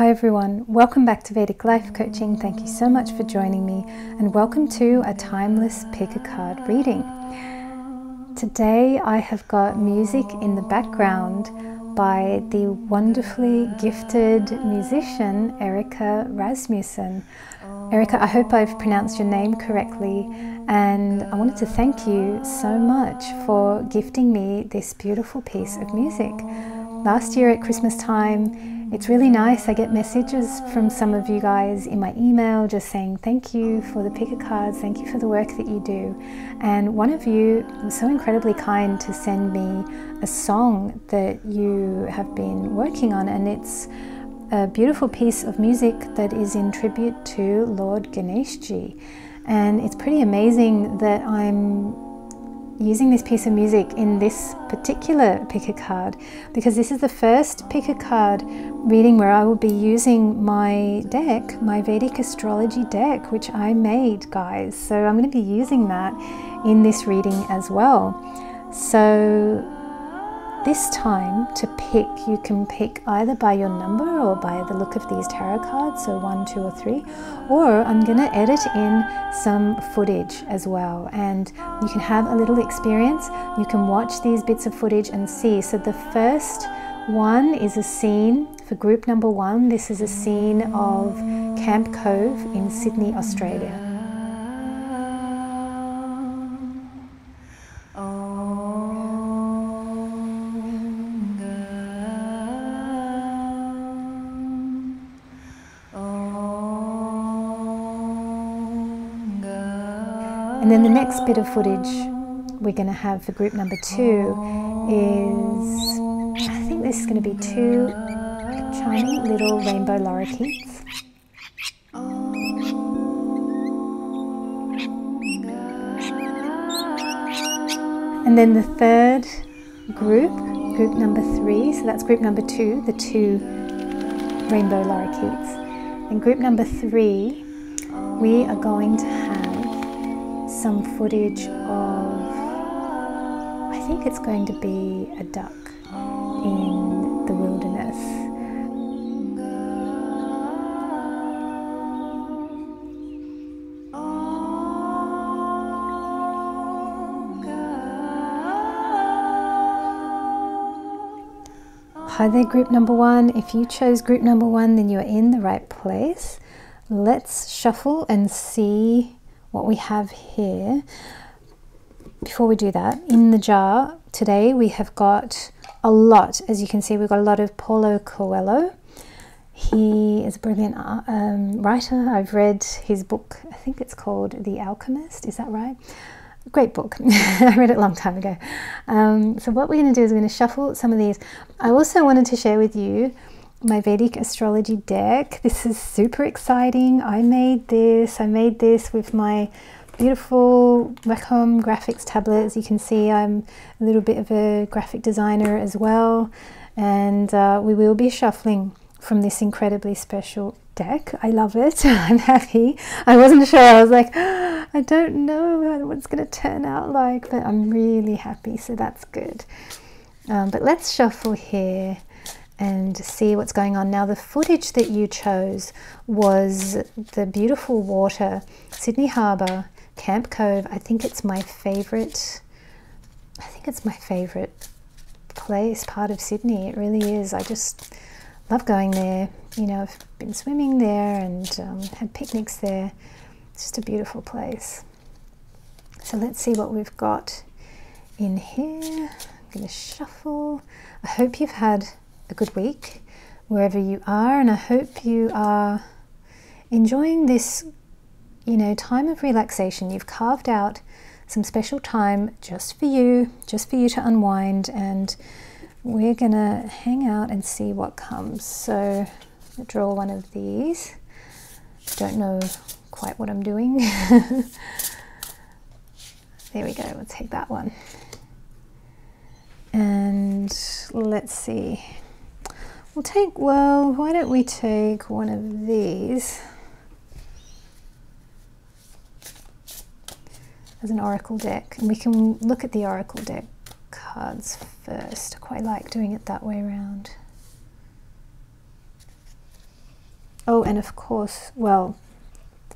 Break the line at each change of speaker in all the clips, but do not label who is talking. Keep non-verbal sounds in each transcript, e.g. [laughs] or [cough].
Hi everyone, welcome back to Vedic Life Coaching. Thank you so much for joining me, and welcome to a timeless pick a card reading. Today I have got music in the background by the wonderfully gifted musician Erica Rasmussen. Erica, I hope I've pronounced your name correctly, and I wanted to thank you so much for gifting me this beautiful piece of music. Last year at Christmas time, it's really nice. I get messages from some of you guys in my email just saying thank you for the picker cards, thank you for the work that you do. And one of you was so incredibly kind to send me a song that you have been working on, and it's a beautiful piece of music that is in tribute to Lord Ganeshji. And it's pretty amazing that I'm using this piece of music in this particular picker card because this is the first picker card reading where I will be using my deck, my Vedic astrology deck, which I made, guys. So I'm going to be using that in this reading as well. So this time to pick, you can pick either by your number or by the look of these tarot cards, so one, two, or three, or I'm going to edit in some footage as well. And you can have a little experience. You can watch these bits of footage and see. So the first one is a scene for group number one. This is a scene of Camp Cove in Sydney, Australia. And then the next bit of footage we're going to have for group number two is I think this is going to be two tiny little rainbow lorikeets. And then the third group, group number three, so that's group number two, the two rainbow lorikeets. And group number three, we are going to some footage of, I think it's going to be a duck in the wilderness. Hi there, group number one. If you chose group number one, then you're in the right place. Let's shuffle and see what we have here. Before we do that, in the jar today we have got a lot. As you can see, we've got a lot of Paulo Coelho. He is a brilliant uh, um, writer. I've read his book, I think it's called The Alchemist, is that right? Great book. [laughs] I read it a long time ago. Um, so what we're going to do is we're going to shuffle some of these. I also wanted to share with you my Vedic astrology deck. This is super exciting. I made this. I made this with my beautiful Wacom graphics tablet. As you can see, I'm a little bit of a graphic designer as well. And uh, we will be shuffling from this incredibly special deck. I love it. [laughs] I'm happy. I wasn't sure. I was like, [gasps] I don't know what it's going to turn out like, but I'm really happy. So that's good. Um, but let's shuffle here and see what's going on. Now, the footage that you chose was the beautiful water, Sydney Harbour, Camp Cove. I think it's my favourite. I think it's my favourite place, part of Sydney. It really is. I just love going there. You know, I've been swimming there and um, had picnics there. It's just a beautiful place. So let's see what we've got in here. I'm going to shuffle. I hope you've had a good week wherever you are, and I hope you are enjoying this, you know, time of relaxation. You've carved out some special time just for you, just for you to unwind, and we're gonna hang out and see what comes. So, draw one of these. Don't know quite what I'm doing. [laughs] there we go, we'll take that one. And let's see. We'll take, well, why don't we take one of these as an oracle deck and we can look at the oracle deck cards first. I quite like doing it that way around. Oh, and of course, well,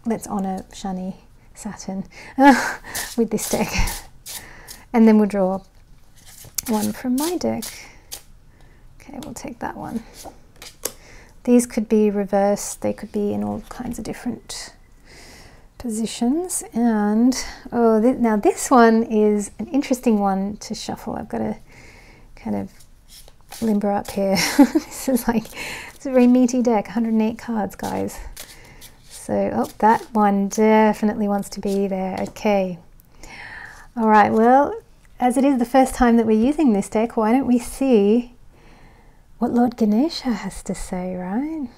let's honor Shani Saturn [laughs] with this deck. [laughs] And then we'll draw one from my deck. Okay, we'll take that one. These could be reversed, they could be in all kinds of different positions. And oh, th now this one is an interesting one to shuffle. I've got to kind of limber up here. [laughs] this is like, it's a very meaty deck, 108 cards, guys. So, oh, that one definitely wants to be there. Okay. All right, well, as it is the first time that we're using this deck, why don't we see what Lord Ganesha has to say, right?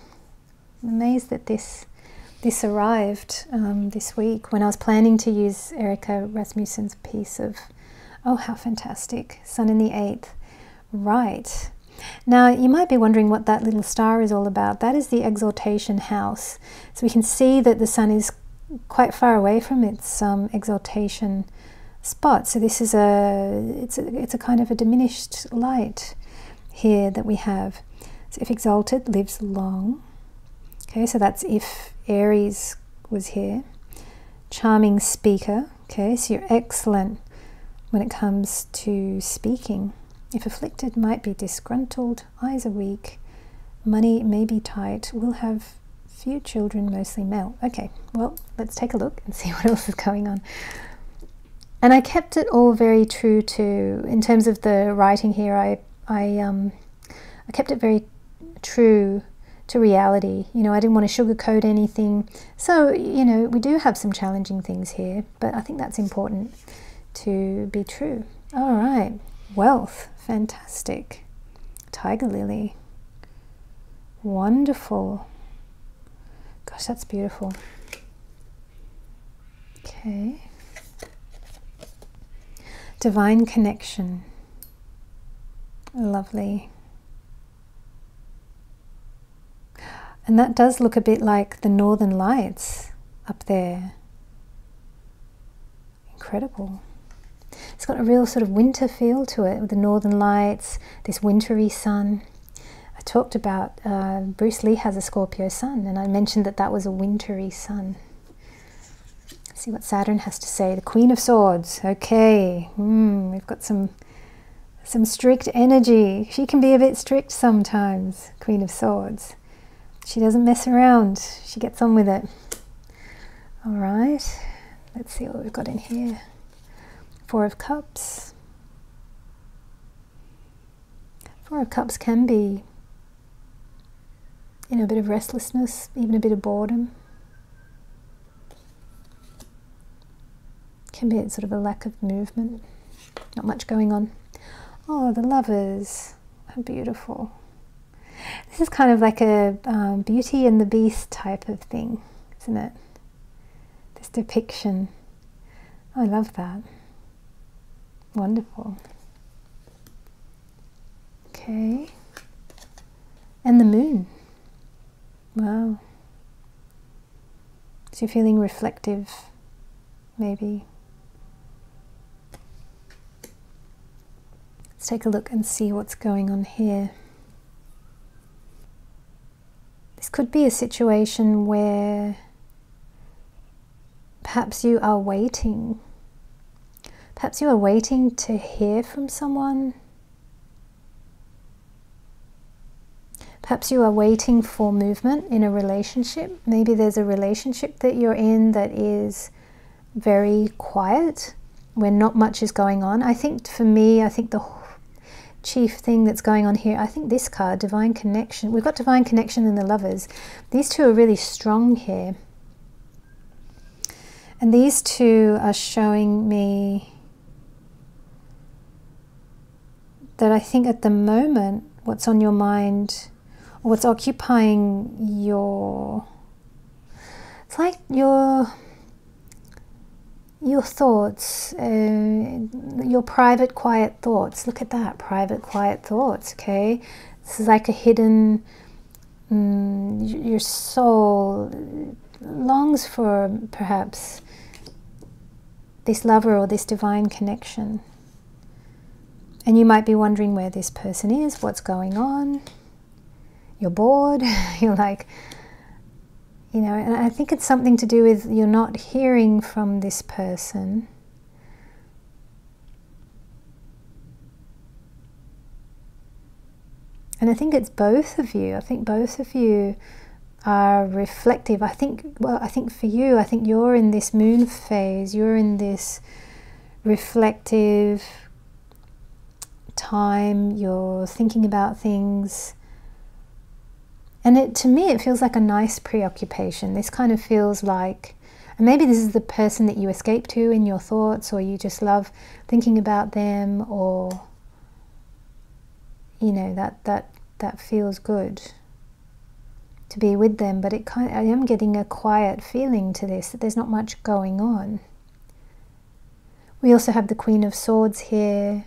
I'm amazed that this this arrived um, this week when I was planning to use Erica Rasmussen's piece of, oh, how fantastic, Sun in the Eighth. Right. Now, you might be wondering what that little star is all about. That is the exaltation house. So we can see that the sun is quite far away from its um, exaltation spot. So this is a it's a it's a kind of a diminished light here that we have. So if exalted lives long. Okay, so that's if Aries was here. Charming speaker. Okay, so you're excellent when it comes to speaking. If afflicted, might be disgruntled, eyes are weak, money may be tight, will have few children, mostly male. Okay, well, let's take a look and [laughs] see what else is going on. And I kept it all very true to, in terms of the writing here, I I, um, I kept it very true to reality. You know, I didn't want to sugarcoat anything. So, you know, we do have some challenging things here, but I think that's important to be true. All right, wealth, fantastic. Tiger lily, wonderful. Gosh, that's beautiful. Okay. Divine connection. Lovely. And that does look a bit like the northern lights up there. Incredible. It's got a real sort of winter feel to it with the northern lights, this wintry sun. I talked about uh, Bruce Lee has a Scorpio sun, and I mentioned that that was a wintry sun. Let's see what Saturn has to say. The Queen of Swords. Okay, mm, we've got some some strict energy. She can be a bit strict sometimes, Queen of Swords. She doesn't mess around. She gets on with it. All right, let's see what we've got in here. Four of Cups. Four of Cups can be, you know, a bit of restlessness, even a bit of boredom. Can be sort of a lack of movement, not much going on. Oh, the lovers. How beautiful. This is kind of like a um, Beauty and the Beast type of thing, isn't it? This depiction. I love that. Wonderful. Okay. And the moon. Wow. So you're feeling reflective, maybe. Take a look and see what's going on here. This could be a situation where perhaps you are waiting Perhaps you are waiting to hear from someone. Perhaps you are waiting for movement in a relationship. Maybe there's a relationship that you're in that is very quiet, where not much is going on. I think for me, I think the chief thing that's going on here, I think this card, Divine Connection, we've got Divine Connection and the Lovers. These two are really strong here. And these two are showing me that I think at the moment, what's on your mind, what's occupying your, it's like your, your thoughts, uh, your private quiet thoughts. Look at that, private quiet thoughts, okay? This is like a hidden, um, your soul longs for perhaps this lover or this divine connection. And you might be wondering where this person is, what's going on. You're bored. [laughs] You're like, you know, and I think it's something to do with you're not hearing from this person. And I think it's both of you. I think both of you are reflective. I think, well, I think for you, I think you're in this moon phase, you're in this reflective time, you're thinking about things. And it, to me, it feels like a nice preoccupation. This kind of feels like, and maybe this is the person that you escape to in your thoughts, or you just love thinking about them, or you know that that that feels good to be with them. But it kind, of, I am getting a quiet feeling to this. That there's not much going on. We also have the Queen of Swords here.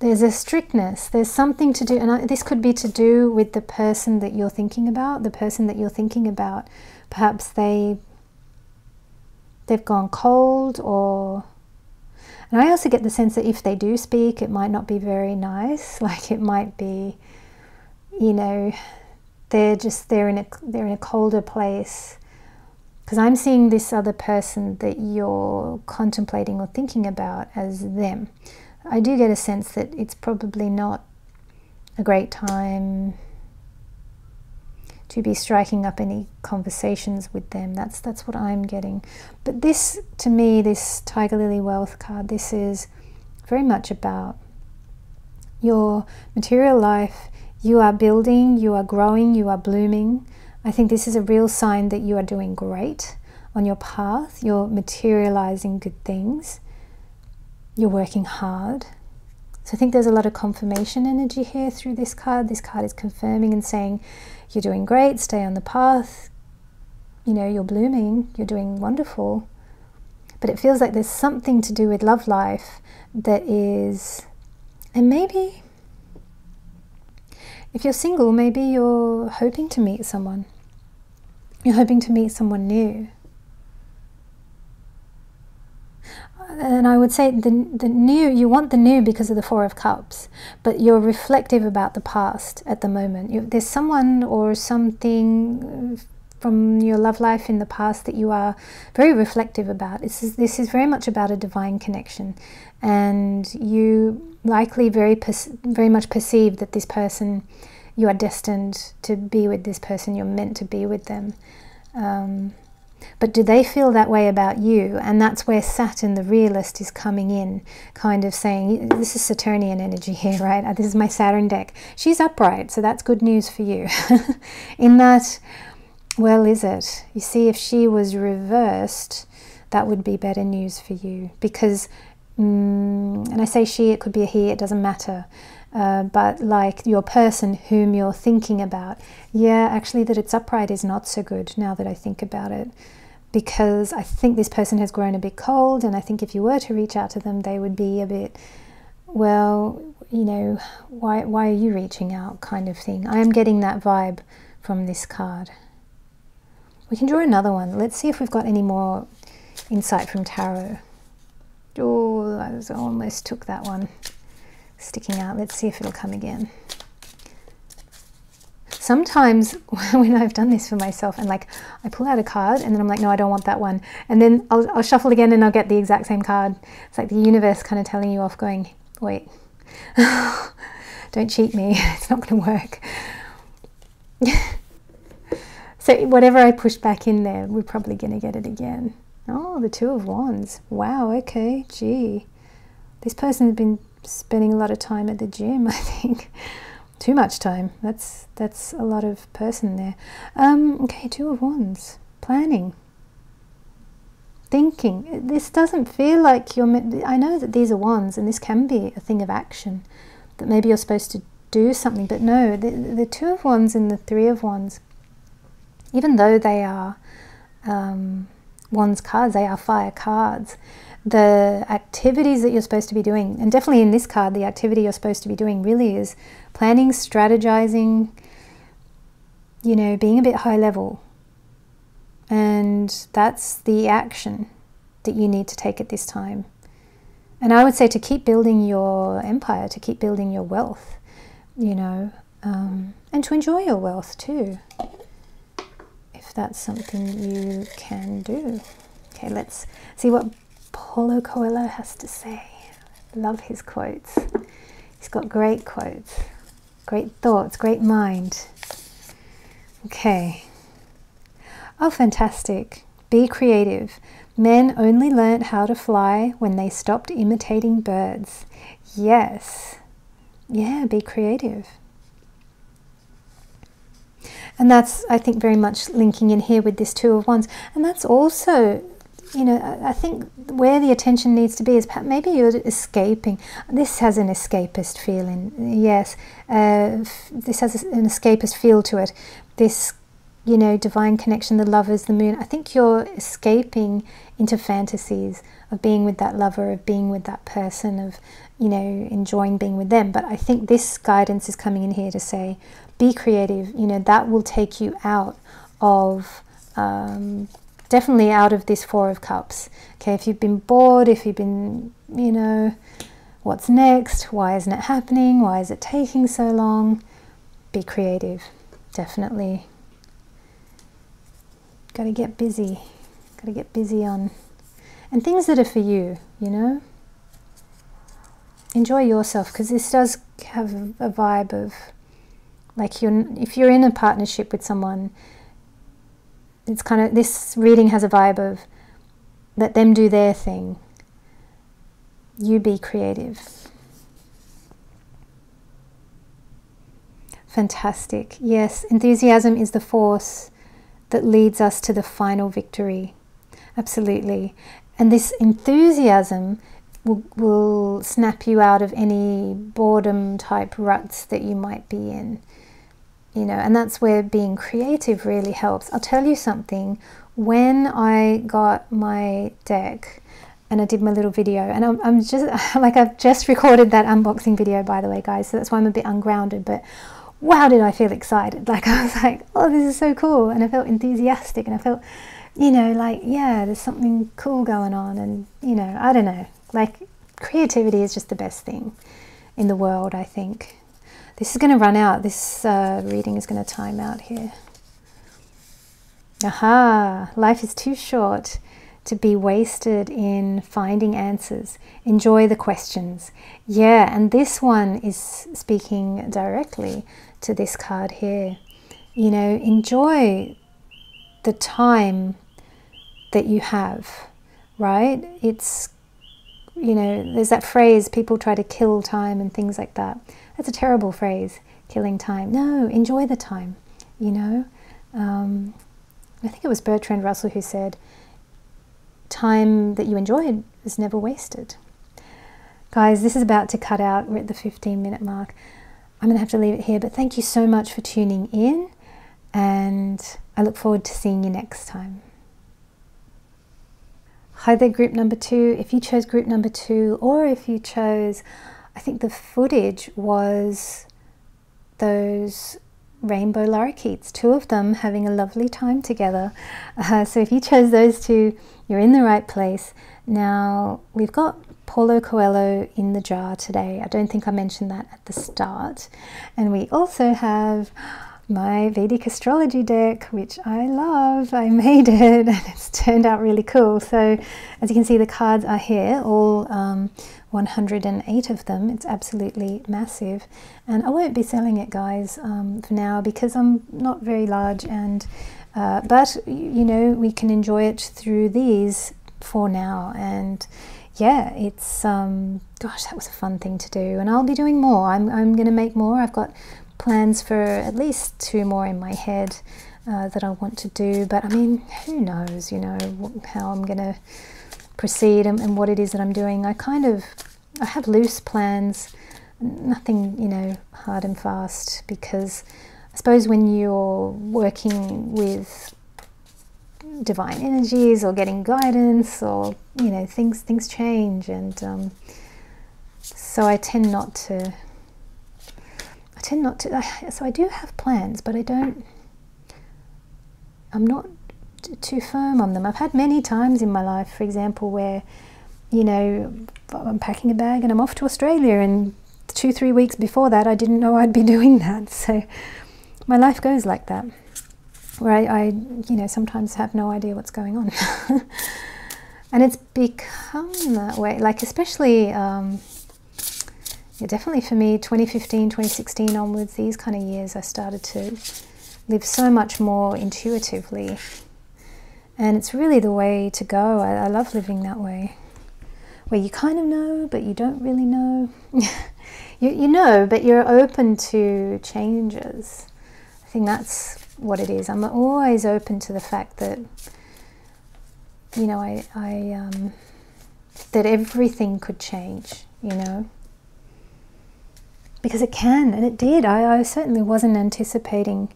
There's a strictness, there's something to do, and I, this could be to do with the person that you're thinking about, the person that you're thinking about. Perhaps they, they've gone cold or and I also get the sense that if they do speak, it might not be very nice. [laughs] Like it might be, you know, they're just they're in a they're in a colder place. Because I'm seeing this other person that you're contemplating or thinking about as them. I do get a sense that it's probably not a great time to be striking up any conversations with them. That's that's what I'm getting. But this, to me, this Tiger Lily Wealth card, this is very much about your material life. You are building, you are growing, you are blooming. I think this is a real sign that you are doing great on your path. You're materializing good things. You're working hard. So I think there's a lot of confirmation energy here through this card. This card is confirming and saying you're doing great, stay on the path, you know, you're blooming, you're doing wonderful. But it feels like there's something to do with love life that is, and maybe if you're single, maybe you're hoping to meet someone. You're hoping to meet someone new. And I would say the, the new, you want the new because of the Four of Cups, but you're reflective about the past at the moment. You, there's someone or something from your love life in the past that you are very reflective about. This is, this is very much about a divine connection, and you likely very, very much perceive that this person, you are destined to be with this person, you're meant to be with them. Um, but do they feel that way about you? And that's where Saturn, the realist, is coming in, kind of saying, This is Saturnian energy here, [laughs] right? This is my Saturn deck. She's upright, so that's good news for you. [laughs] in that, well, is it? You see, if she was reversed, that would be better news for you. Because, mm, and I say she, it could be a he, it doesn't matter. Uh, but like your person whom you're thinking about, yeah, actually, that it's upright is not so good now that I think about it. Because I think this person has grown a bit cold, and I think if you were to reach out to them, they would be a bit, well, you know, why, why are you reaching out, kind of thing. I am getting that vibe from this card. We can draw another one. Let's see if we've got any more insight from tarot. Oh, I almost took that one sticking out. Let's see if it'll come again. Sometimes [laughs] when I've done this for myself and like I pull out a card and then I'm like, no, I don't want that one. And then I'll, I'll shuffle again and I'll get the exact same card. It's like the universe kind of telling you off going, wait, [laughs] don't cheat me. [laughs] It's not going to work. so whatever I push back in there, we're probably going to get it again. Oh, the Two of Wands. Wow, okay, gee. This person's been spending a lot of time at the gym, [laughs] I think. Too much time. That's that's a lot of person there. Um, okay, two of wands. Planning. Thinking. This doesn't feel like you're. I know that these are wands, and this can be a thing of action. That maybe you're supposed to do something, but no. The, the two of wands and the three of wands, even though they are um, wands cards, they are fire cards the activities that you're supposed to be doing, and definitely in this card, the activity you're supposed to be doing really is planning, strategizing, you know, being a bit high level. And that's the action that you need to take at this time. And I would say to keep building your empire, to keep building your wealth, you know, um, and to enjoy your wealth too, that's something you can do. Okay, let's see what Paulo Coelho has to say. Love his quotes. He's got great quotes, great thoughts, great mind. Okay. Oh, fantastic. Be creative. Men only learnt how to fly when they stopped imitating birds. Yes. Yeah, be creative. And that's, I think, very much linking in here with this Two of Wands. And that's also, you know, I think where the attention needs to be is perhaps maybe you're escaping. This has an escapist feeling, yes. Uh, this has an escapist feel to it. This you know, divine connection, the lovers, the moon. I think you're escaping into fantasies of being with that lover, of being with that person, of, you know, enjoying being with them. But I think this guidance is coming in here to say, be creative. You know, that will take you out of, um, definitely out of this Four of Cups. Okay, if you've been bored, if you've been, you know, what's next? Why isn't it happening? Why is it taking so long? Be creative, definitely got to get busy got to get busy on and things that are for you you know enjoy yourself because this does have a vibe of like you're if you're in a partnership with someone it's kind of this reading has a vibe of let them do their thing you be creative fantastic yes enthusiasm is the force that leads us to the final victory. Absolutely. And this enthusiasm will, will snap you out of any boredom type ruts that you might be in. You know, and that's where being creative really helps. I'll tell you something. When I got my deck, and I did my little video and I'm, I'm, just [laughs] like I've just recorded that unboxing video by the way guys so that's why I'm a bit ungrounded but wow, did I feel excited. [laughs] Like I was like, oh, this is so cool. And I felt enthusiastic and I felt, you know, like, yeah, there's something cool going on. And, you know, I don't know, like creativity is just the best thing in the world, I think. This is going to run out. This uh, reading is going to time out here. Aha, life is too short to be wasted in finding answers. Enjoy the questions. Yeah, and this one is speaking directly to this card here. You know, enjoy the time that you have, right? It's, you know, there's that phrase people try to kill time and things like that. That's a terrible phrase, killing time. No, enjoy the time, you know. Um, I think it was Bertrand Russell who said, time that you enjoyed is never wasted. Guys, this is about to cut out. We're at the 15 minute mark. I'm going to have to leave it here, but thank you so much for tuning in, and I look forward to seeing you next time. Hi there, group number two. If you chose group number two, or if you chose, I think the footage was those rainbow lorikeets, two of them having a lovely time together. Uh, so if you chose those two, you're in the right place. Now, we've got Paulo Coelho in the jar today. I don't think I mentioned that at the start. And we also have my Vedic astrology deck, which I love. I [laughs] made it and it's turned out really cool. So as you can see, the cards are here, all um, 108 of them. It's absolutely massive. And I won't be selling it, guys, um, for now because I'm not very large and uh, but you know we can enjoy it through these for now and yeah, it's um, gosh, that was a fun thing to do, and I'll be doing more. I'm I'm going to make more. I've got plans for at least two more in my head uh, that I want to do, but I mean, who knows? You know how I'm going to proceed and, and what it is that I'm doing. I kind of I have loose plans, nothing you know hard and fast because I suppose when you're working with divine energies or getting guidance or you know things things change and um, so I tend not to I tend not to so I do have plans but I don't I'm not too firm on them I've had many times in my life for example where you know I'm packing a bag and I'm off to Australia and two, three weeks before that, I didn't know I'd be [laughs] doing that. So my life goes like that, where I, I you know, sometimes have no idea what's going on. [laughs] and it's become that way, like, especially, um, yeah, definitely for me, 2015, 2016 onwards, these kind of years, I started to live so much more intuitively. And it's really the way to go. I, I love living that way, where you kind of know, but you don't really know. [laughs] you, you know, but you're open to changes. I think that's what it is. I'm always open to the fact that, you know, I, I um, that everything could change, you know, because it can, and it did. I, I certainly wasn't anticipating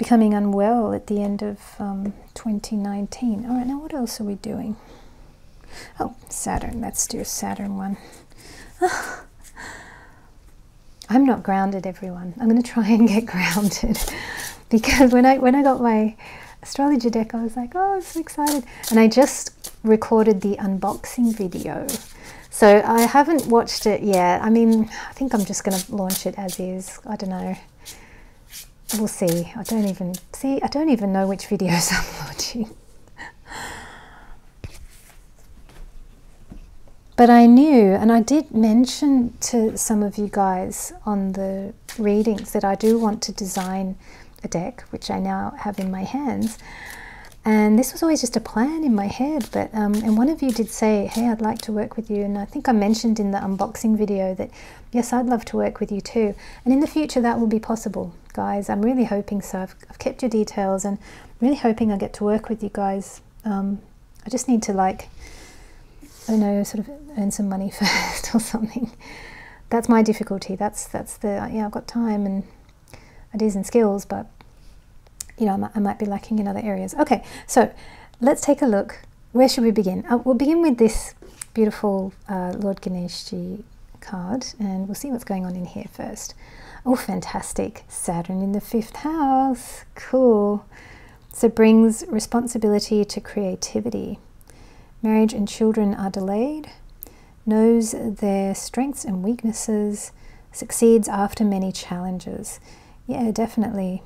becoming unwell at the end of um, 2019. All right, now what else are we doing? Oh, Saturn. Let's do a Saturn one. [sighs] I'm not grounded, everyone. I'm going to try and get [laughs] grounded because when I when I got my astrology deck, I was like, oh, I'm so excited, and I just recorded the unboxing video. So I haven't watched it yet. I mean, I think I'm just going to launch it as is. I don't know we'll see. I don't even see. I don't even know which videos [laughs] I'm watching. but I knew, and I did mention to some of you guys on the readings that I do want to design a deck, which I now have in my hands. And this was always just a plan in my head. But um, and one of you did say, "Hey, I'd like to work with you." And I think I mentioned in the unboxing video that yes, I'd love to work with you too. And in the future, that will be possible, guys. I'm really hoping so. I've, I've kept your details, and really hoping I get to work with you guys. Um, I just need to like, I don't know, sort of earn some money [laughs] first or something. That's my difficulty. That's that's the yeah. I've got time and ideas and skills, but you know, I might, I might be lacking in other areas. Okay, so let's take a look. Where should we begin? Uh, we'll begin with this beautiful uh, Lord Ganeshji card and we'll see what's going on in here first. Oh, fantastic. Saturn in the fifth house. Cool. So brings responsibility to creativity. Marriage and children are delayed. Knows their strengths and weaknesses. Succeeds after many challenges. Yeah, definitely.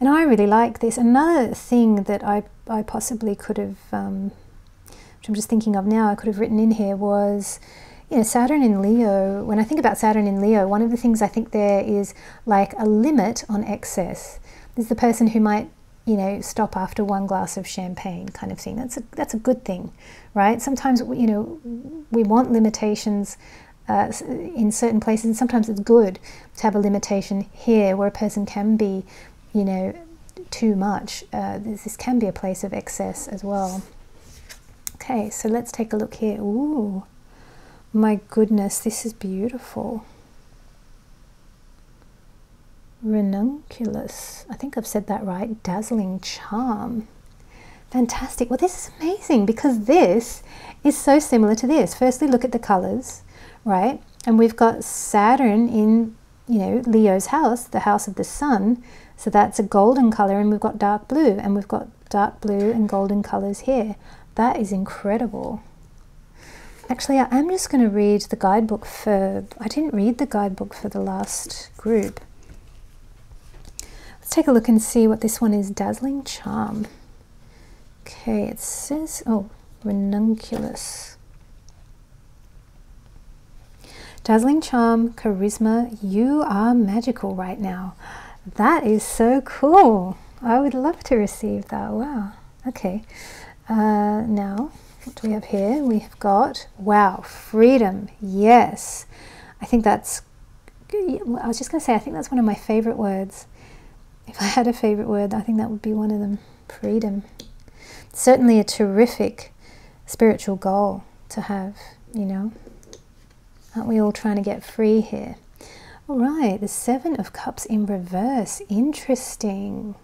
And I really like this. Another thing that I, I possibly could have, um, which I'm just thinking of now, I could have written in here was, you know, Saturn in Leo. When I think about Saturn in Leo, one of the things I think there is like a limit on excess. There's the person who might, you know, stop after one glass of champagne, kind of thing. That's a that's a good thing, right? Sometimes you know we want limitations uh, in certain places, and sometimes it's good to have a limitation here where a person can be you know, too much. Uh, this, this can be a place of excess as well. Okay, so let's take a look here. Ooh, my goodness, this is beautiful. Ranunculus. I think I've said that right. Dazzling charm. Fantastic. Well, this is amazing because this is so similar to this. Firstly, look at the colors, right? And we've got Saturn in, you know, Leo's house, the house of the sun. So that's a golden color and we've got dark blue and we've got dark blue and golden colors here. That is incredible. Actually, I am just going to read the guidebook for, I didn't read the guidebook for the last group. Let's take a look and see what this one is. Dazzling Charm. Okay, it says, oh, Ranunculus. Dazzling Charm, Charisma, you are magical right now. That is so cool. I would love to receive that. Wow. Okay. Uh, now, what do we have here? We have got, wow, freedom. Yes. I think that's, I was just going to say, I think that's one of my favorite words. If I had a favorite word, I think that would be one of them freedom. Certainly a terrific spiritual goal to have, you know. Aren't we all trying to get free here? All right, the Seven of Cups in reverse. Interesting.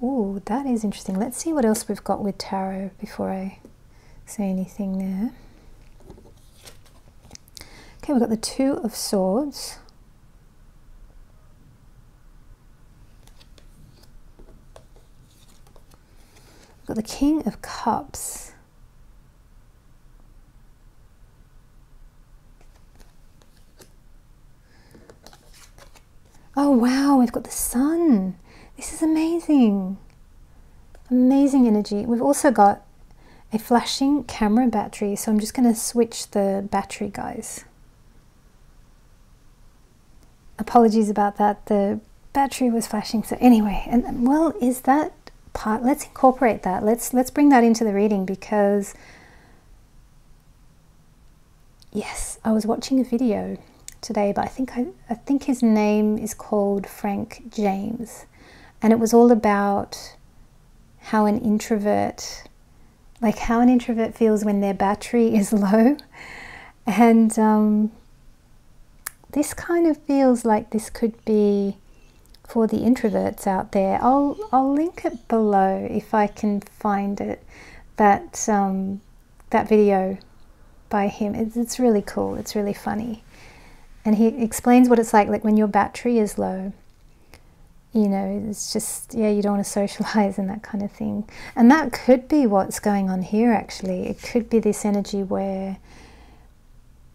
Oh, that is interesting. Let's see what else we've got with tarot before I say anything there. Okay, we've got the Two of Swords. We've got the King of Cups. Oh wow, we've got the sun. This is amazing. Amazing energy. We've also got a flashing camera battery. So I'm just going to switch the battery, guys. Apologies about that. The battery was flashing. So anyway, and well, is that part? Let's incorporate that. Let's let's bring that into the reading because yes, I was watching a video today, but I think I, I think his name is called Frank James, and it was all about how an introvert like how an introvert feels when their battery [laughs] is low. And um, this kind of feels like this could be for the introverts out there. I'll, I'll link it below if I can find it, that, um, that video by him. It's, it's really cool, it's really funny. And he explains what it's like, like when your battery is low you know, it's just, yeah, you don't want to [laughs] socialize and that kind of thing. And that could be what's going on here, actually. It could be this energy where,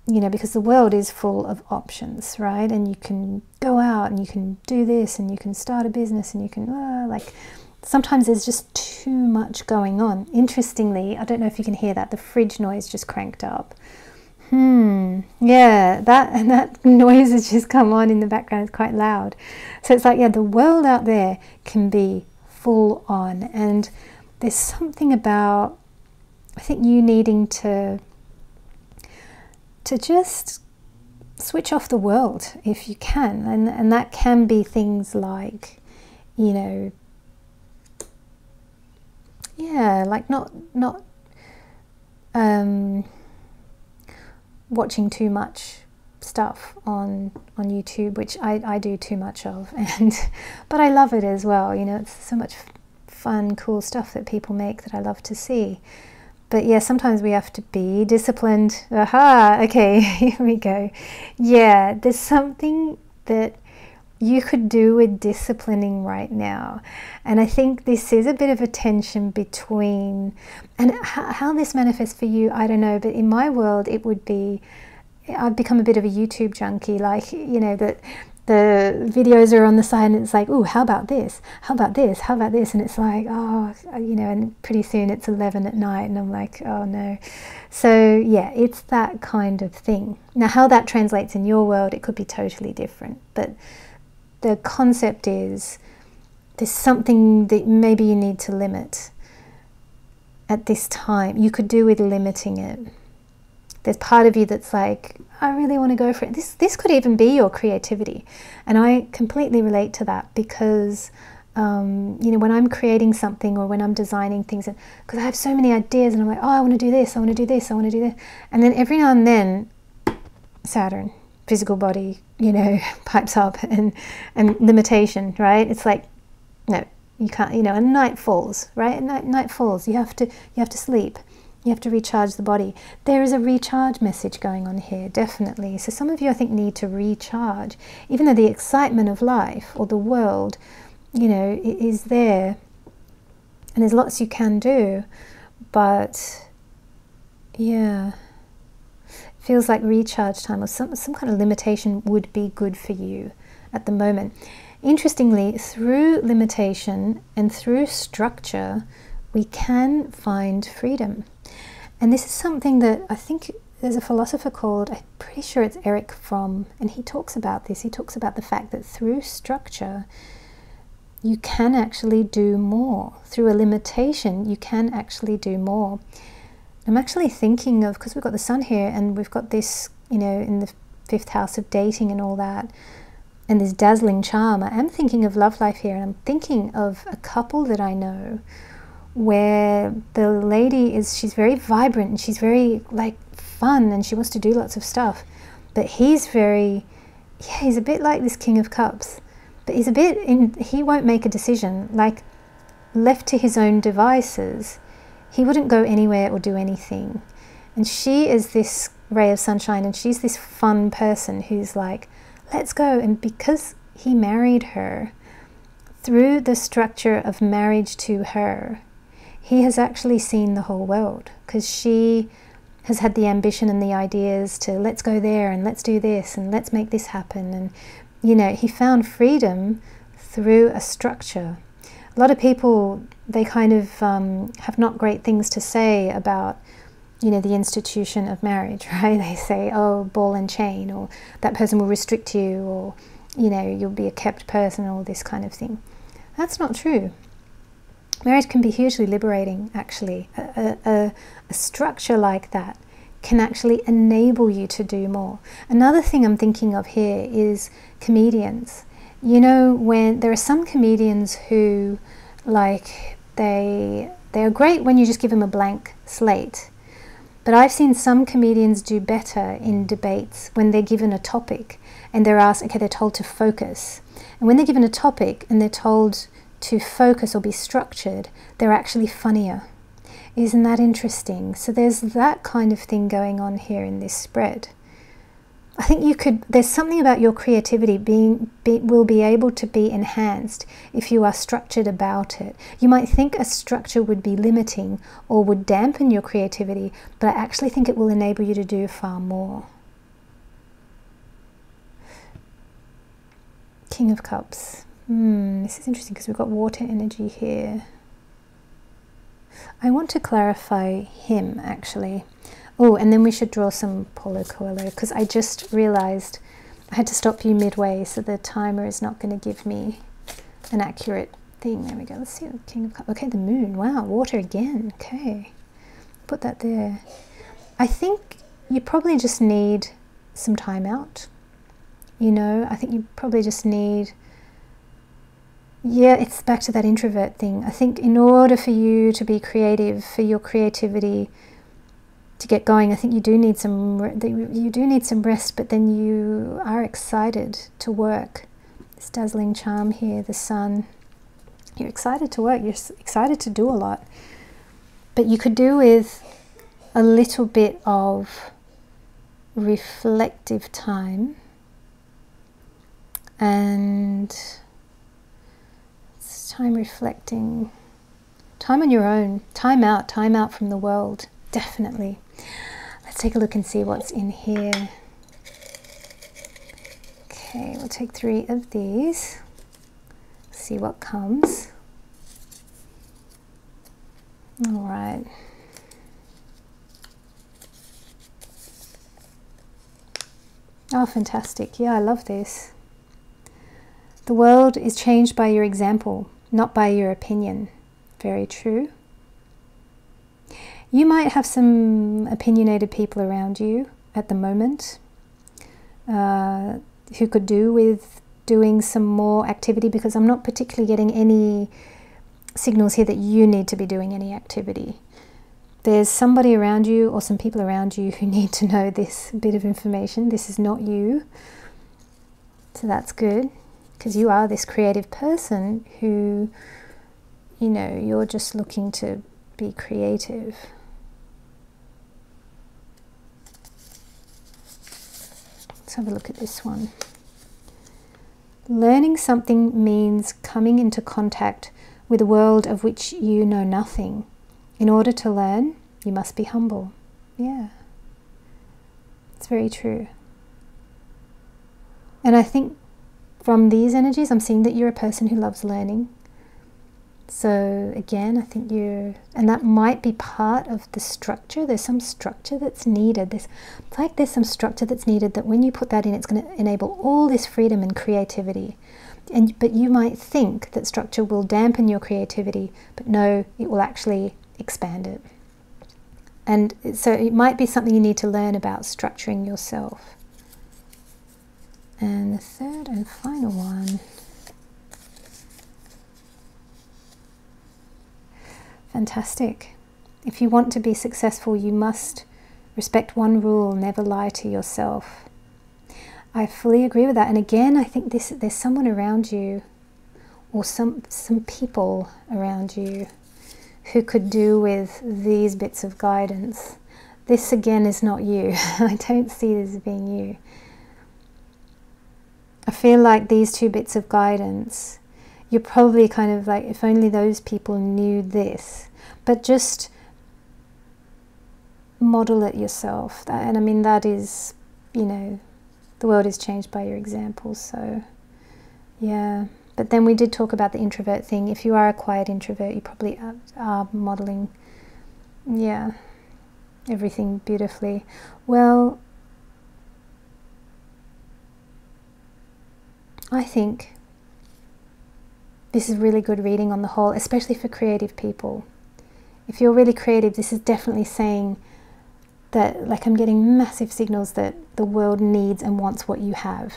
you know, because the world is full of options, right? And you can go out and you can do this and you can start a business and you can, uh, like, sometimes there's just too much going on. Interestingly, I don't know if you can hear that, the fridge noise just cranked up. Hmm. Yeah, that and [laughs] that noise has just come on in the background. It's quite loud. So it's like, yeah, the world out there can be full on, and there's something about I think you needing to to just switch off the world if you can, and and that can be things like, you know, yeah, like not not um watching too much stuff on on YouTube, which I, I do too much of, [laughs] and but I love it as well. You know, it's so much fun, cool stuff that people make that I love to see. But yeah, sometimes we have to be disciplined. Aha, okay, [laughs] here we go. Yeah, there's something that you could do with disciplining right now. And I think this is a bit of a tension between, and how this manifests for you, I don't know, but in my world, it would be I've become a bit of a YouTube junkie, like, you know, that the videos are on the side and it's like, oh, how about this? How about this? How about this? And it's like, oh, uh, you know, and pretty soon it's 11 at night and I'm like, oh no. So, yeah, it's that kind of thing. Now, how that translates in your world, it could be totally different. But the concept is there's something that maybe you need to limit at this time. You could do with limiting it. There's part of you that's like, I really want to go for it. This this could even be your creativity, and I completely relate to that because. Um, you know, when I'm creating something or when I'm designing things, because I have so many ideas and I'm like, oh, I want to do this, I want to do this, I want to do this. And then every now and then, Saturn, physical body, you know, [laughs] pipes up and, and limitation, right? It's like, no, you can't, you know, and night falls, right? And night, night falls. You have to, you have to sleep. You have to recharge the body. There is a recharge message going on here, definitely. So some of you, I think, need to recharge, even though the excitement of life or the world, you know, is there, and there's lots you can do, but yeah feels like recharge time or some, some kind of limitation would be good for you at the moment. Interestingly, through limitation and through structure, we can find freedom. And this is something that I think there's a philosopher called, I'm pretty sure it's Erich Fromm, and he talks about this. He talks about the fact that through structure, you can actually do more. Through a limitation, you can actually do more. I'm actually thinking of, because we've got the sun here and we've got this, you know, in the fifth house of dating and all that, and this dazzling charm. I am thinking of love life here, and I'm thinking of a couple that I know where the lady is, she's very vibrant and she's very like fun and she wants to do lots of stuff. But he's very, yeah, he's a bit like this King of Cups, but he's a bit in, he won't make a decision. Like, left to his own devices, he wouldn't go anywhere or do anything. And she is this ray of sunshine, and she's this fun person who's like, let's go. And because he married her, through the structure of marriage to her, he has actually seen the whole world because she has had the ambition and the ideas to let's go there and let's do this and let's make this happen. And, you know, he found freedom through a structure. A lot of people, they kind of um, have not great things to say about, you know, the institution of marriage, [laughs] right? They say, oh, ball and chain, or that person will restrict you, or, you know, you'll be a kept person, all this kind of thing. That's not true. Marriage can be hugely liberating, actually. A, a, a, structure like that can actually enable you to do more. Another thing I'm thinking of here is comedians. You know, when there are some comedians who, like, they they are great when you just give them a blank slate. But I've seen some comedians do better in debates when they're given a topic and they're asked, okay, they're told to focus. And when they're given a topic and they're told to focus or be structured, they're actually funnier. Isn't that interesting? So there's that kind of thing going on here in this spread. I think you could, there's something about your creativity being, be, will be able to be enhanced if you are structured about it. You might think a structure would be limiting or would dampen your creativity, but I actually think it will enable you to do far more. King of Cups. Hmm, this is interesting because we've got water energy here. I want to clarify him actually. Oh, and then we should draw some Paulo Coelho because I just realized I had to stop you midway so the timer is not going to give me an accurate thing. There we go. Let's see the King of Cups. Okay, the moon. Wow, water again. Okay. Put that there. I think you probably just need some time out. You know, I think you probably just need yeah, it's back to that introvert thing. I think in order for you to be creative, for your creativity to get going, I think you do need some you do need some rest, but then you are excited to work. This dazzling charm here, the sun. You're excited to work. You're excited to do a lot, but you could do with a little bit of reflective time and it's time reflecting, time on your own, time out, time out from the world, definitely. Let's take a look and see what's in here. Okay, we'll take three of these, see what comes. All right. Oh, fantastic. Yeah, I love this. The world is changed by your example not by your opinion. Very true. You might have some opinionated people around you at the moment uh, who could do with doing some more activity because I'm not particularly getting any signals here that you need to be doing any activity. There's somebody around you or some people around you who [laughs] need to know this bit of information. This is not you. So that's good because you are this creative person who, you know, you're just looking to be creative. Let's have a look at this one. Learning something means coming into contact with a world of which you know nothing. In order to learn, you must be humble. Yeah, it's very true. And I think from these energies, I'm seeing that you're a person who loves learning. So again, I think you're, and that might be part of the structure. There's some structure that's needed. There's, it's like there's some structure that's needed that when you put that in, it's going to enable all this freedom and creativity. And but you might think that structure will dampen your creativity, but no, it will actually expand it. And so it might be something you need to learn about structuring yourself. And the third and final one. Fantastic. If you want to be successful, you must respect one rule never lie to yourself. I fully agree with that. And again, I think this, there's someone around you or some, some people around you who could do with these bits of guidance. This again is not you. [laughs] I don't see this as being you. I feel like these two bits of guidance, you're probably kind of like, if only those people knew this. But just model it yourself. And I mean, that is, you know, the world is changed by your examples. So, yeah. But then we did talk about the introvert thing. If you are a quiet introvert, you probably are, are modeling, yeah, everything beautifully. Well, I think this is really good reading on the whole, especially for creative people. If you're really creative, this is definitely saying that, like, I'm getting massive signals that the world needs and wants what you have.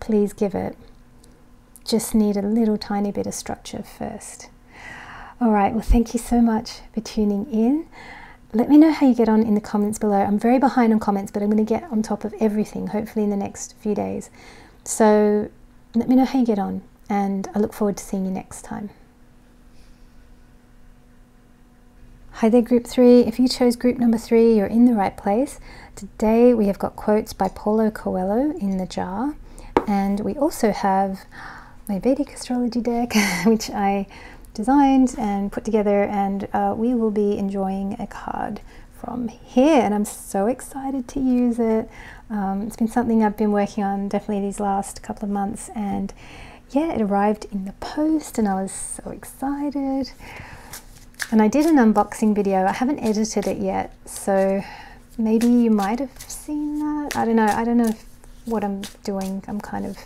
Please give it. Just need a little tiny bit of structure first. All right, well, thank you so much for tuning in. Let me know how you get on in the comments below. I'm very behind on comments, but I'm going to get on top of everything, hopefully, in the next few days. So let me know how you get on and I look forward to seeing you next time. Hi there, group three. If you chose group number three, you're in the right place. Today we have got quotes by Paulo Coelho in the jar, and we also have my Vedic astrology deck, [laughs] which I designed and put together, and uh, we will be enjoying a card from here, and I'm so excited to use it. Um, it's been something I've been working on definitely these last couple of months, and yeah, it arrived in the post and I was so excited. And I did an unboxing video. I haven't edited it yet, so maybe you might have seen that. I don't know. I don't know what I'm doing. I'm kind of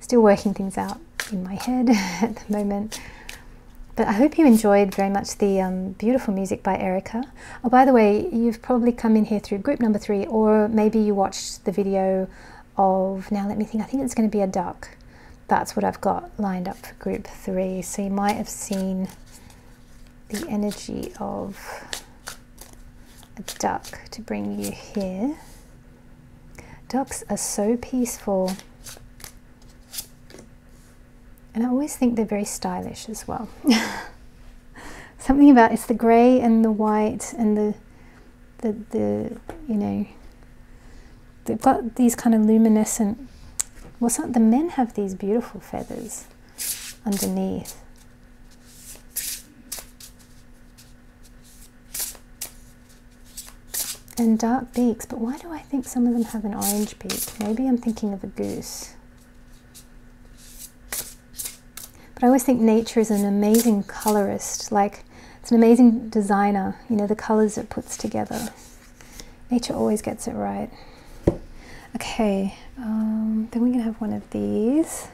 still working things out in my head [laughs] at the moment. But I hope you enjoyed very much the um, beautiful music by Erica. Oh, by the way, you've probably come in here through group number three, or maybe you watched the video of, now let me think, I think it's going to be a duck that's what I've got lined up for group three. So you might have seen the energy of a duck to bring you here. Ducks are so peaceful. And I always think they're very stylish as well. [laughs] Something about it's the grey and the white and the the the you know they've got these kind of luminescent well, some, the men have these beautiful feathers underneath. And dark beaks, but why do I think some of them have an orange beak? Maybe I'm thinking of a goose. But I always think nature is an amazing colorist, like it's an amazing designer, you know, the colors it puts together. Nature always gets it right. Okay, um, then we can have one of these.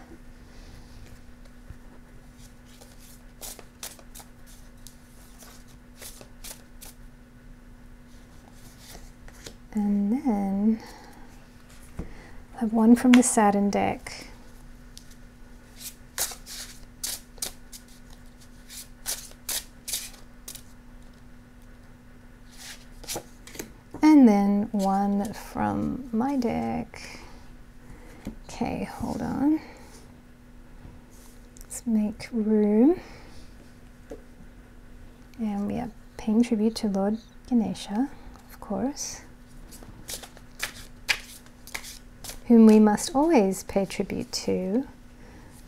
And then I have one from the Saturn deck. And then one from my deck. Okay, hold on. Let's make room. And we are paying tribute to Lord Ganesha, of course, whom we must always pay tribute to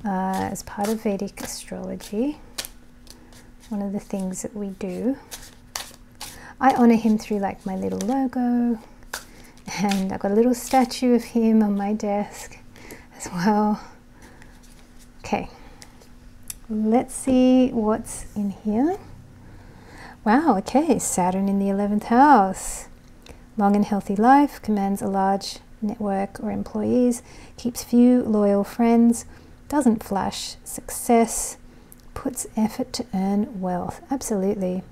uh, as part of Vedic astrology. One of the things that we do. I honor him through like my little logo and I've got a little statue of him on my desk as well. Okay, let's see what's in here. Wow, okay, Saturn in the 11th house. Long and healthy life, commands a large network or employees, keeps few loyal friends, doesn't flash success, puts effort to earn wealth. Absolutely.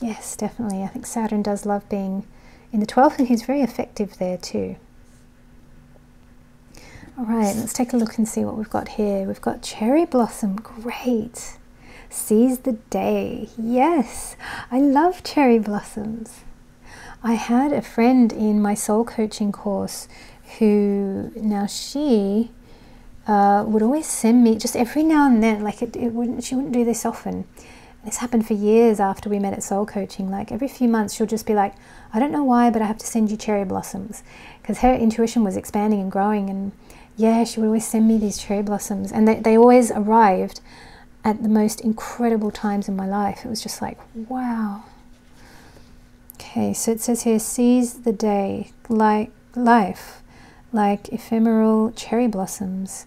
Yes, definitely. I think Saturn does love being in the 12th and he's very effective there too. All right, let's take a look and see what we've got here. We've got cherry blossom, great. Seize the day, yes. I love cherry blossoms. I had a friend in my soul coaching course who, now she uh, would always send me, just every now and then, like it, it wouldn't, she wouldn't do this often, this happened for years after we met at Soul Coaching. Like every few months, she'll just be like, I don't know why, but I have to send you cherry blossoms. Because her intuition was expanding and growing. And yeah, she would always send me these cherry blossoms. And they, they always arrived at the most incredible times in my life. It was just like, wow. Okay, so it says here, seize the day, like life, like ephemeral cherry blossoms,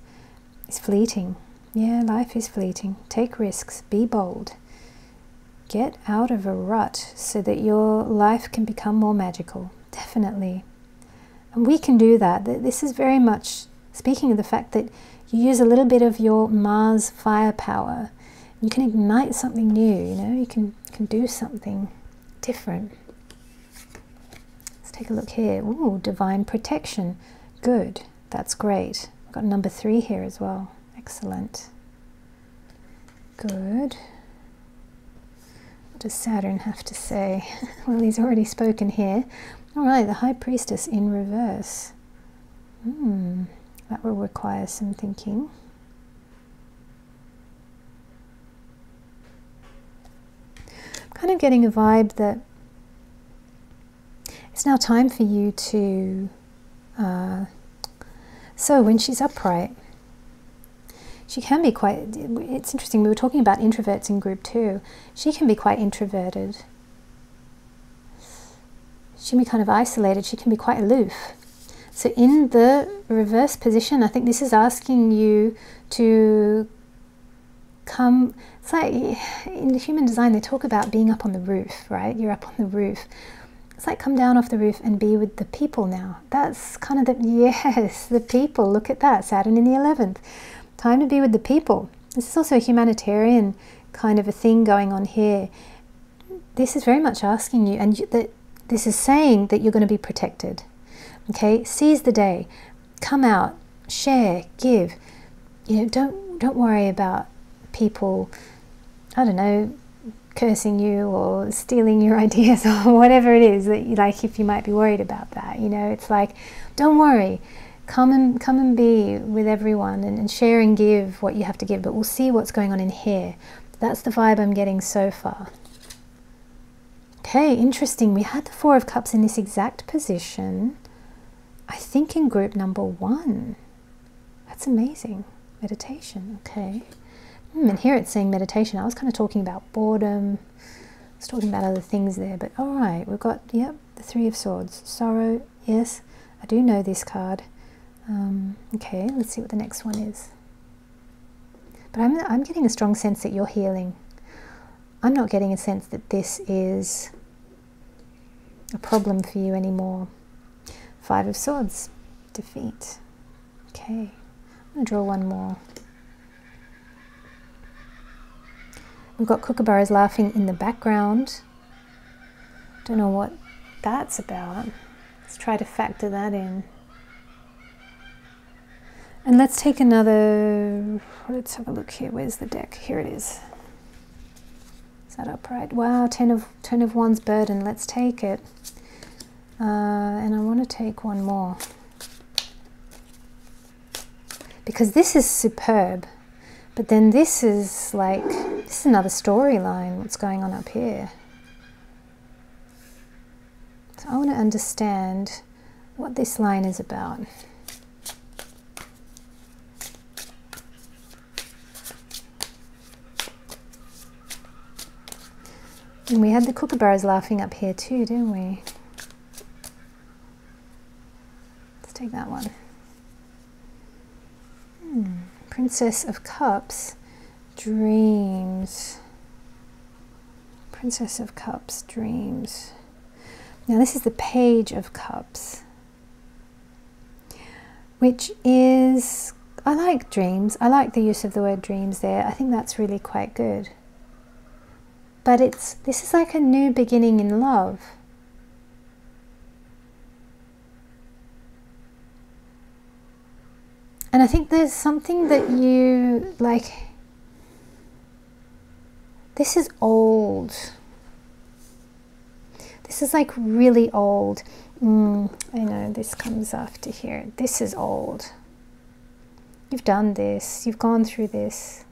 is fleeting. Yeah, life is fleeting. Take risks, be bold. Get out of a rut so that your life can become more magical. Definitely. And we can do that. This is very much speaking of the fact that you use a little bit of your Mars firepower. You can ignite something new, you know, you can, you can do something different. Let's take a look here. Ooh, divine protection. Good. That's great. I've got number three here as well. Excellent. Good. What does Saturn have to say? [laughs] well, he's already spoken here. All right, the High Priestess in reverse. Hmm, that will require some thinking. I'm kind of getting a vibe that it's now time for you to. Uh, so, when she's upright, she can be quite, it's interesting, we were talking about introverts in group two. She can be quite introverted. She can be kind of isolated, she can be quite aloof. So in the reverse position, I think this is asking you to come, it's like in the human design, they talk about being up on the roof, right? You're up on the roof. It's like come down off the roof and be with the people now. That's kind of the, [laughs] yes, the people. Look at that, Saturn in the 11th. Time to be with the people. This is also a humanitarian kind of a thing going on here. This is very much asking you, and that this is saying that you're going to be protected. Okay, seize the day, come out, share, give. You know, don't don't worry about people. I don't know, cursing you or stealing your [laughs] ideas or whatever it is that you like. If you might be worried about that, you know, it's like, don't worry come and come and be with everyone and, and, share and give what you have to give but we'll see what's going on in here. That's the vibe i'm getting so far. Okay interesting. We had the four of cups in this exact position i think in group number one. That's amazing. Meditation okay. Mm, and here it's saying meditation. I was kind of talking about boredom. I was talking about other things there but all right we've got yep the three of swords. Sorrow yes i do know this card um, okay, let's see what the next one is. But I'm, I'm getting a strong sense that you're healing. I'm not getting a sense that this is a problem for you anymore. Five of Swords, defeat. Okay, I'm going to draw one more. We've got kookaburras laughing in the background. Don't know what that's about. Let's try to factor that in. And let's take another, let's have a look here. Where's the deck? Here it is. Is that upright? Wow, ten of, ten of Wands burden. Let's take it. Uh, and I want to take one more. Because this is superb. But then this is like, this is another storyline, what's going on up here. So I want to understand what this line is about. And we had the kookaburras laughing up here too, didn't we? Let's take that one. Hmm. Princess of Cups, dreams. Princess of Cups, dreams. Now this is the Page of Cups, which is, I like dreams. I like the use of the word dreams there. I think that's really quite good but it's this is like a new beginning in love. And I think there's something that you like. This is old. This is like really old. Mm, I know this comes after here. This is old. You've done this, you've gone through this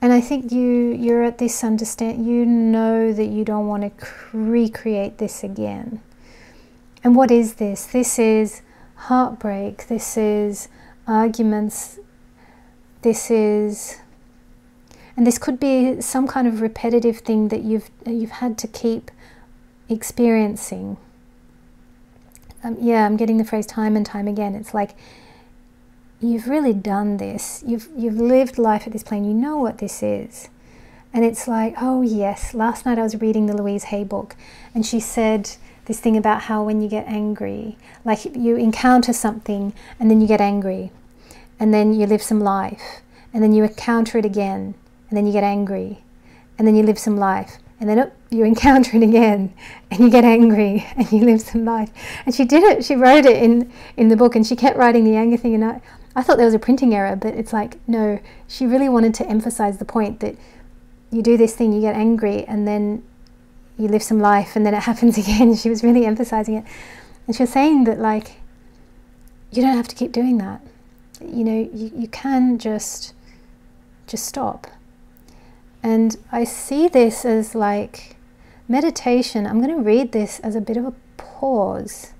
and I think you you're at this understand you know that you don't want to recreate this again. And what is this? This is heartbreak. This is arguments. This is and this could be some kind of repetitive thing that you've you've had to keep experiencing. Um, yeah, I'm getting the phrase time and time again. It's like you've really done this. You've you've lived life at this plane. You know what this is. And it's like, oh yes, last night I was reading the Louise Hay book and she said this thing about how when you get angry, like you encounter something and then you get angry. And then you live some life. And then you encounter it again and then you get angry. And then you live some life. And then oh, you encounter it again and you get angry [laughs] and you live some life. And she did it. She wrote it in in the book and she kept writing the anger thing and I, I thought there was a printing error but it's like no she really wanted to emphasize the point that you do this thing you get angry and then you live some life and then it [laughs] happens again she was really emphasizing it and she was saying that like you don't have to keep doing that you know you, you can just just stop and I see this as like meditation. I'm going to read this as a bit of a pause.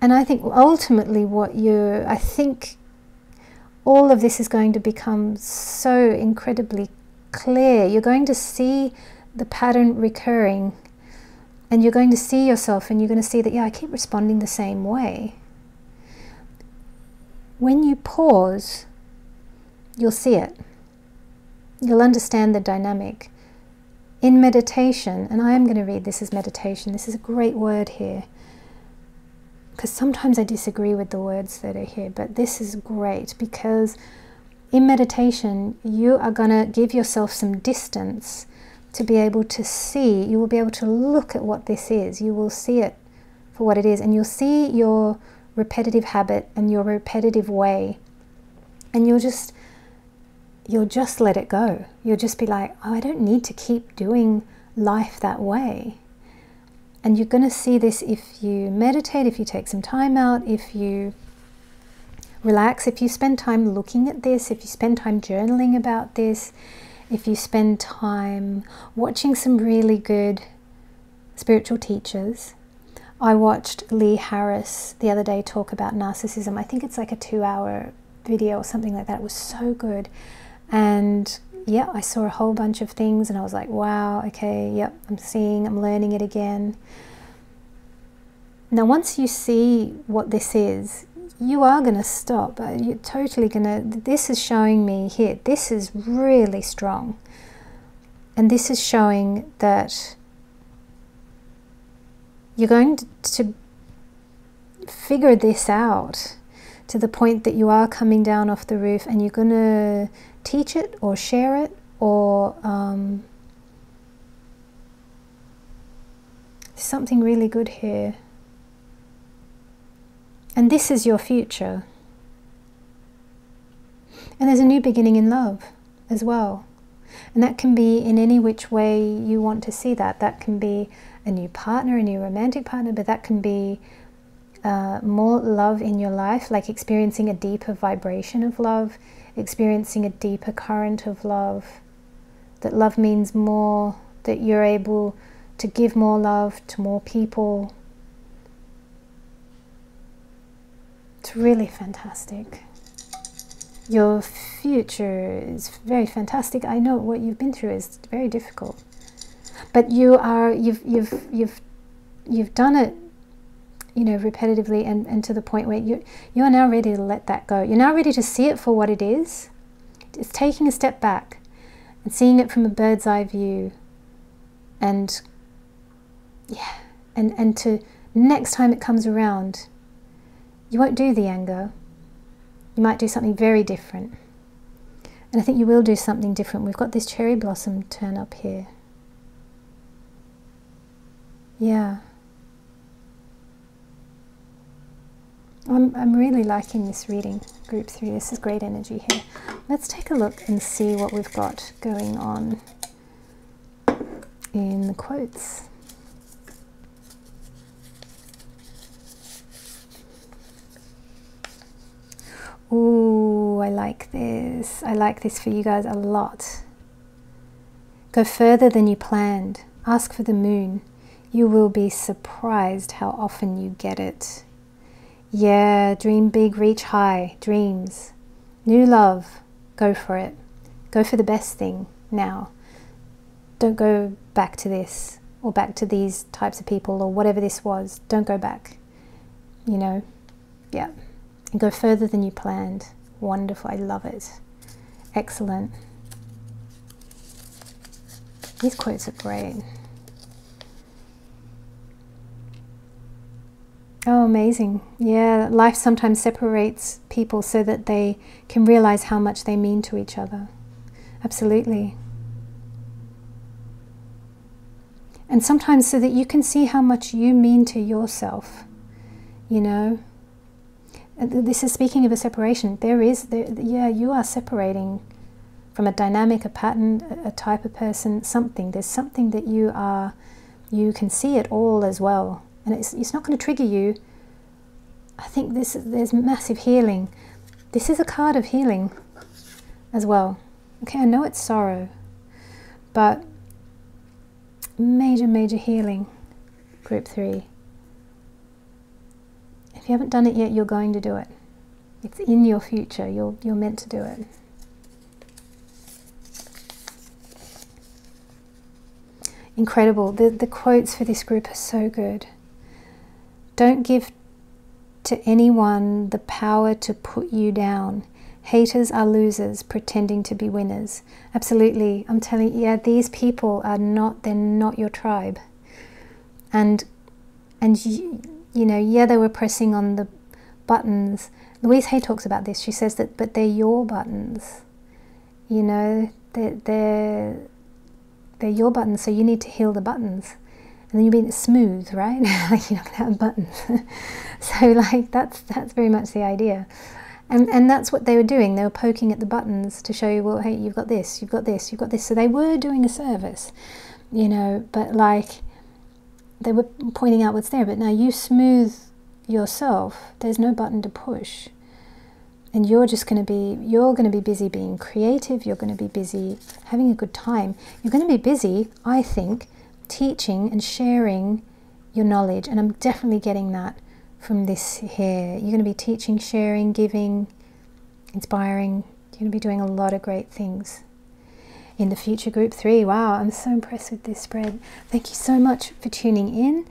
And I think ultimately, what you, I think all of this is going to become so incredibly clear. You're going to see the pattern recurring, and you're going to see yourself, and you're going to see that, yeah, I keep responding the same way. When you pause, you'll see it. You'll understand the dynamic. In meditation, and I am going to read this as meditation, this is a great word here, because sometimes I disagree with the words that are here, but this is great because in meditation, you are going to give yourself some distance to be able to see, you will be able to look at what this is. You will see it for what it is, and you'll see your repetitive habit and your repetitive way, and you'll just you'll just let it go. You'll just be like, oh, I don't need to keep doing life that way. And you're going to see this if you meditate, if you take some time out, if you relax, if you spend time looking at this, if you spend time journaling about this, if you spend time watching some really good spiritual teachers. I watched Lee Harris the other day talk about narcissism. I think it's like a two hour video or something like that. It was so good. And yeah, I saw a whole bunch of things and I was like, wow, okay, yep, I'm seeing, I'm learning it again. Now, once you see what this is, you are going to stop. Uh, you're totally going to. This is showing me here, this is really strong. And this is showing that you're going to, to figure this out to the point that you are coming down off the roof and you're going to teach it or share it or um, something really good here. And this is your future. And there's a new beginning in love as well. And that can be in any which way you want to see that. That can be a new partner, a new romantic partner, but that can be uh, more love in your life, like experiencing a deeper vibration of love experiencing a deeper current of love. That love means more, that you're able to give more love to more people. It's really fantastic. Your future is very fantastic. I know what you've been through is very difficult. But you are you've you've you've you've done it you know, repetitively and, and to the point where you, you are now ready to let that go. You're now ready to see it for what it is. It's taking a step back and seeing it from a bird's eye view and yeah, and, and to next time it comes around, you won't do the anger. You might do something very different. And I think you will do something different. We've got this cherry blossom turn up here. Yeah. I'm, I'm really liking this reading, group three. This is great energy here. Let's take a look and see what we've got going on in the quotes. Ooh, I like this. I like this for you guys a lot. Go further than you planned. Ask for the moon. You will be surprised how often you get it. Yeah, dream big, reach high, dreams. New love, go for it. Go for the best thing now. don't go back to this or back to these types of people or whatever this was. Don't go back. You know, yeah. And go further than you planned. Wonderful. I love it. Excellent. These quotes are great. Oh, amazing. Yeah, life sometimes separates people so that they can realize how much they mean to each other. Absolutely. And sometimes so that you can see how much you mean to yourself, you know. Uh, this is speaking of a separation. There is, there, yeah, you are separating from a dynamic, a pattern, a type of person, something. There's something that you are, you can see it all as well and it's, it's not going to trigger you. I think this there's massive healing. This is a card of healing as well. Okay, I know it's sorrow, but major, major healing, group three. If you haven't done it yet, you're going to do it. It's in your future. You're, you're meant to do it. Incredible. The, the quotes for this group are so good. Don't give to anyone the power to put you down. Haters are losers pretending to be winners. Absolutely. I'm telling you, yeah, these people are not, they're not your tribe. And, and you, you know, yeah, they were pressing on the buttons. Louise Hay talks about this. She says that, but they're your buttons. You know, they're, they're, they're your buttons, so you need to heal the buttons and then you mean it smooth, right? [laughs] like you're not gonna have buttons. [laughs] so like that's that's very much the idea. And and that's what they were doing. They were poking at the buttons to show you, well, hey, you've got this, you've got this, you've got this. So they were doing a service, you know, but like they were pointing out what's there. But now you smooth yourself, there's no button to push. And you're just going to be, you're going to be busy being creative. You're going to be busy having a good time. You're going to be busy, I think, teaching and sharing your knowledge. And I'm definitely getting that from this here. You're going to be teaching, sharing, giving, inspiring. You're going to be doing a lot of great things in the future group three. Wow, I'm so impressed with this spread. Thank you so much for tuning in.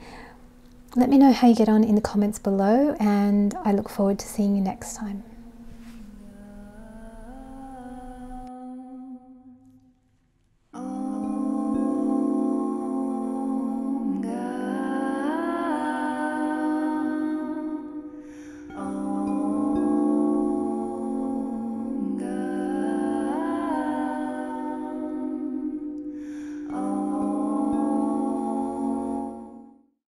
Let me know how you get on in the comments below, and I look forward to seeing you next time.